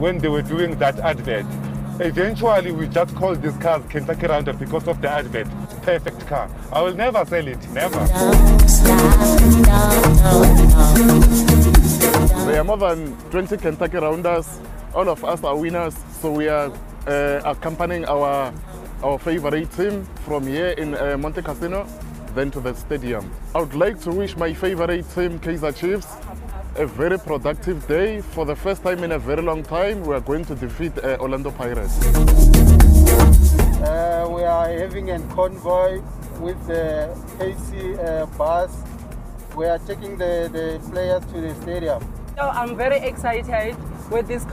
when they were doing that advert. Eventually, we just called this car Kentucky Rounder because of the advert. Perfect car. I will never sell it, never. There are more than 20 Kentucky Rounders. All of us are winners, so we are uh, accompanying our our favorite team from here in uh, Montecasino, then to the stadium. I would like to wish my favorite team, Kaizer Chiefs, a very productive day. For the first time in a very long time, we are going to defeat uh, Orlando Pirates. Uh, we are having a convoy with the AC uh, bus. We are taking the, the players to the stadium. So I'm very excited with this